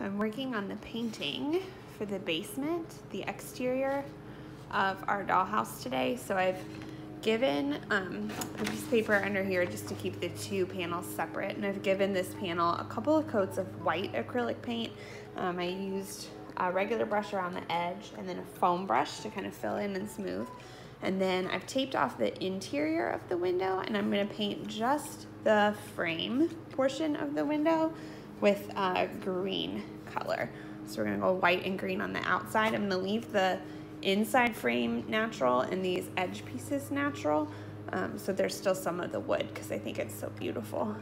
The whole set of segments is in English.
So I'm working on the painting for the basement, the exterior of our dollhouse today. So I've given um, a piece of paper under here just to keep the two panels separate. And I've given this panel a couple of coats of white acrylic paint. Um, I used a regular brush around the edge and then a foam brush to kind of fill in and smooth. And then I've taped off the interior of the window and I'm gonna paint just the frame portion of the window with a green color. So we're gonna go white and green on the outside. I'm gonna leave the inside frame natural and these edge pieces natural. Um, so there's still some of the wood because I think it's so beautiful.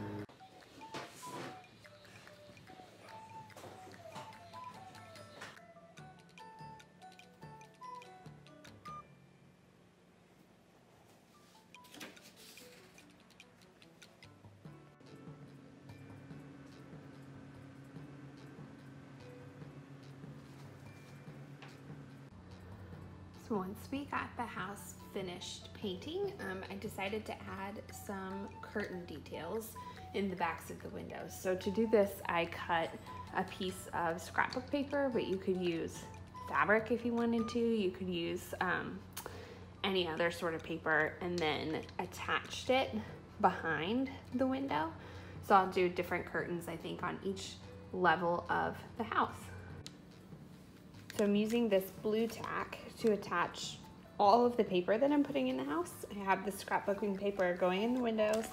Once we got the house finished painting, um, I decided to add some curtain details in the backs of the windows. So to do this, I cut a piece of scrapbook paper, but you could use fabric if you wanted to. You could use um, any other sort of paper and then attached it behind the window. So I'll do different curtains, I think, on each level of the house. So I'm using this Blu Tack to attach all of the paper that I'm putting in the house. I have the scrapbooking paper going in the windows,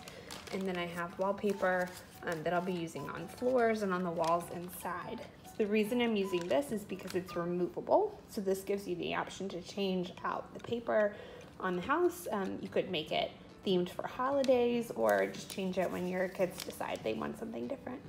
and then I have wallpaper um, that I'll be using on floors and on the walls inside. So the reason I'm using this is because it's removable. So this gives you the option to change out the paper on the house. Um, you could make it themed for holidays or just change it when your kids decide they want something different.